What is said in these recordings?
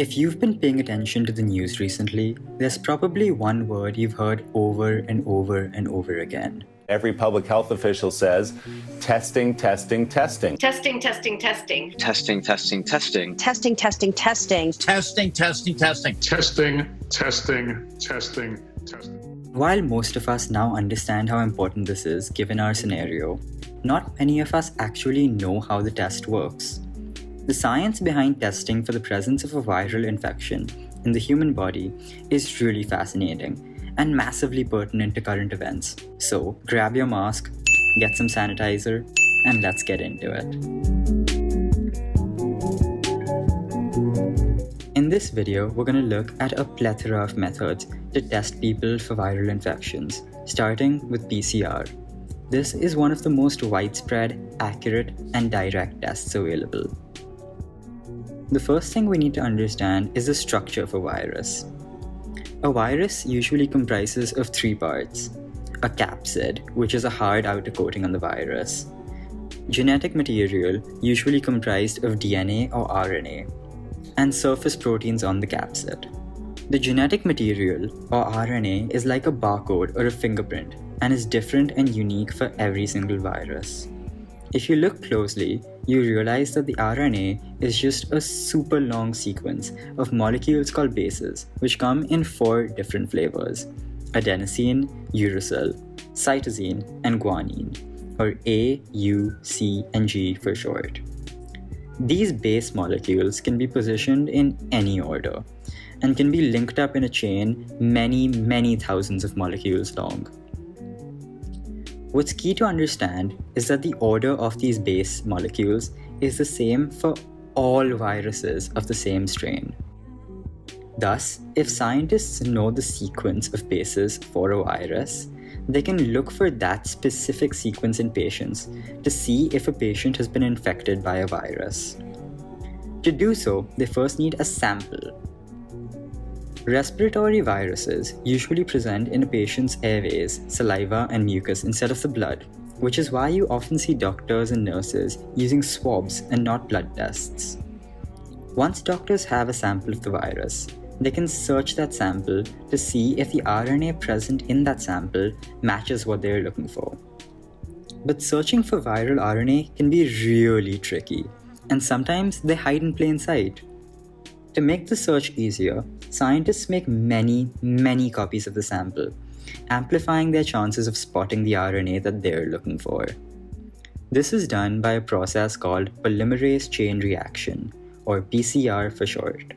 If you've been paying attention to the news recently, there's probably one word you've heard over and over and over again. Every public health official says testing, testing, testing. Testing, testing, testing. Testing, testing, testing. Testing, testing, testing. Testing, testing, testing. Testing, testing, testing, testing. While most of us now understand how important this is given our scenario, not many of us actually know how the test works. The science behind testing for the presence of a viral infection in the human body is really fascinating and massively pertinent to current events. So grab your mask, get some sanitizer, and let's get into it. In this video, we're going to look at a plethora of methods to test people for viral infections, starting with PCR. This is one of the most widespread, accurate, and direct tests available. The first thing we need to understand is the structure of a virus. A virus usually comprises of three parts. A capsid, which is a hard outer coating on the virus. Genetic material, usually comprised of DNA or RNA. And surface proteins on the capsid. The genetic material, or RNA, is like a barcode or a fingerprint and is different and unique for every single virus. If you look closely, you realize that the RNA is just a super long sequence of molecules called bases, which come in four different flavors adenosine, uracil, cytosine, and guanine, or A, U, C, and G for short. These base molecules can be positioned in any order and can be linked up in a chain many, many thousands of molecules long. What's key to understand is that the order of these base molecules is the same for all viruses of the same strain. Thus, if scientists know the sequence of bases for a virus, they can look for that specific sequence in patients to see if a patient has been infected by a virus. To do so, they first need a sample Respiratory viruses usually present in a patient's airways, saliva, and mucus instead of the blood, which is why you often see doctors and nurses using swabs and not blood tests. Once doctors have a sample of the virus, they can search that sample to see if the RNA present in that sample matches what they're looking for. But searching for viral RNA can be really tricky, and sometimes they hide in plain sight. To make the search easier, scientists make many, many copies of the sample, amplifying their chances of spotting the RNA that they're looking for. This is done by a process called polymerase chain reaction, or PCR for short.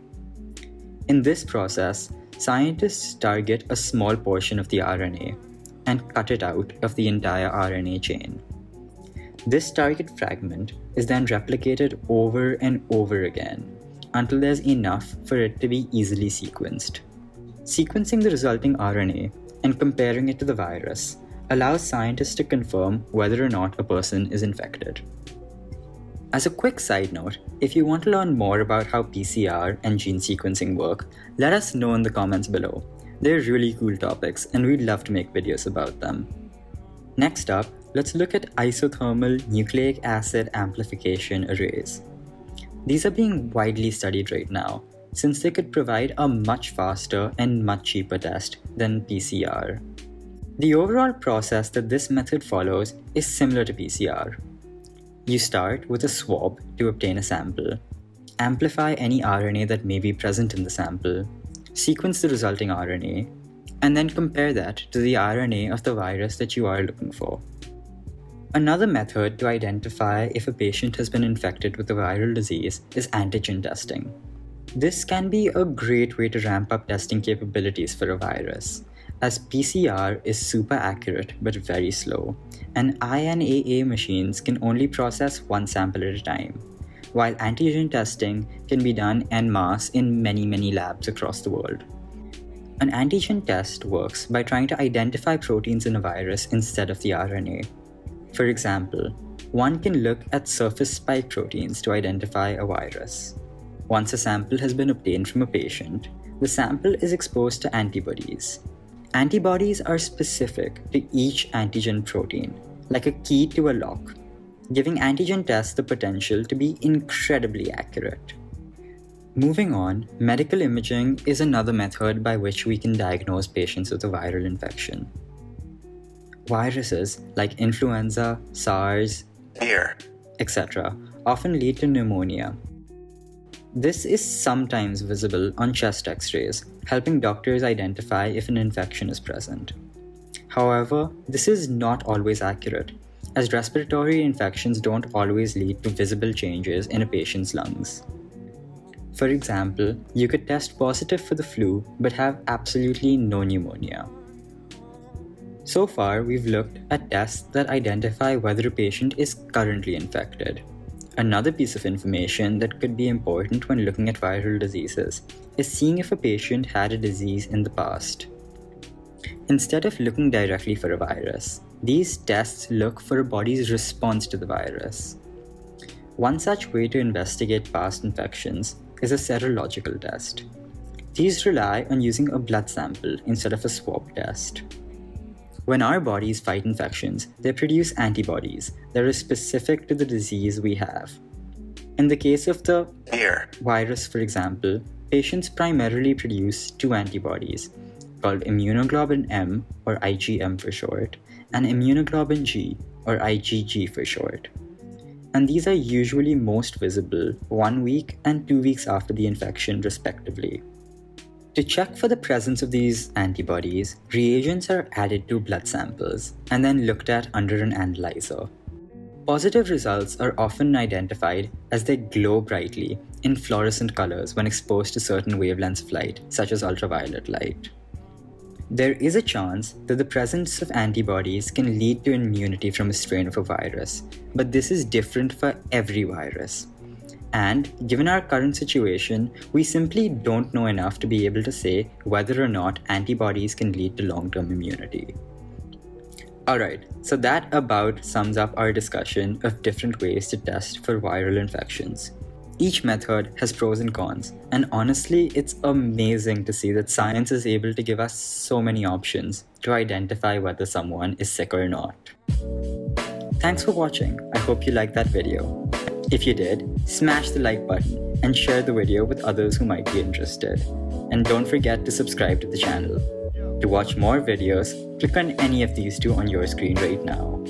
In this process, scientists target a small portion of the RNA and cut it out of the entire RNA chain. This target fragment is then replicated over and over again until there's enough for it to be easily sequenced. Sequencing the resulting RNA and comparing it to the virus allows scientists to confirm whether or not a person is infected. As a quick side note, if you want to learn more about how PCR and gene sequencing work, let us know in the comments below. They're really cool topics and we'd love to make videos about them. Next up, let's look at isothermal nucleic acid amplification arrays. These are being widely studied right now, since they could provide a much faster and much cheaper test than PCR. The overall process that this method follows is similar to PCR. You start with a swab to obtain a sample, amplify any RNA that may be present in the sample, sequence the resulting RNA, and then compare that to the RNA of the virus that you are looking for. Another method to identify if a patient has been infected with a viral disease is antigen testing. This can be a great way to ramp up testing capabilities for a virus, as PCR is super accurate but very slow, and INAA machines can only process one sample at a time, while antigen testing can be done en masse in many, many labs across the world. An antigen test works by trying to identify proteins in a virus instead of the RNA. For example, one can look at surface spike proteins to identify a virus. Once a sample has been obtained from a patient, the sample is exposed to antibodies. Antibodies are specific to each antigen protein, like a key to a lock, giving antigen tests the potential to be incredibly accurate. Moving on, medical imaging is another method by which we can diagnose patients with a viral infection. Viruses like influenza, SARS, etc., often lead to pneumonia. This is sometimes visible on chest x rays, helping doctors identify if an infection is present. However, this is not always accurate, as respiratory infections don't always lead to visible changes in a patient's lungs. For example, you could test positive for the flu but have absolutely no pneumonia. So far, we've looked at tests that identify whether a patient is currently infected. Another piece of information that could be important when looking at viral diseases is seeing if a patient had a disease in the past. Instead of looking directly for a virus, these tests look for a body's response to the virus. One such way to investigate past infections is a serological test. These rely on using a blood sample instead of a swab test. When our bodies fight infections, they produce antibodies that are specific to the disease we have. In the case of the virus, for example, patients primarily produce two antibodies called immunoglobulin M, or IgM for short, and immunoglobulin G, or IgG for short and these are usually most visible one week and two weeks after the infection, respectively. To check for the presence of these antibodies, reagents are added to blood samples and then looked at under an analyzer. Positive results are often identified as they glow brightly in fluorescent colors when exposed to certain wavelengths of light, such as ultraviolet light. There is a chance that the presence of antibodies can lead to immunity from a strain of a virus, but this is different for every virus. And given our current situation, we simply don't know enough to be able to say whether or not antibodies can lead to long term immunity. Alright, so that about sums up our discussion of different ways to test for viral infections. Each method has pros and cons, and honestly, it's amazing to see that science is able to give us so many options to identify whether someone is sick or not. Thanks for watching. I hope you liked that video. If you did, smash the like button and share the video with others who might be interested. And don't forget to subscribe to the channel. To watch more videos, click on any of these two on your screen right now.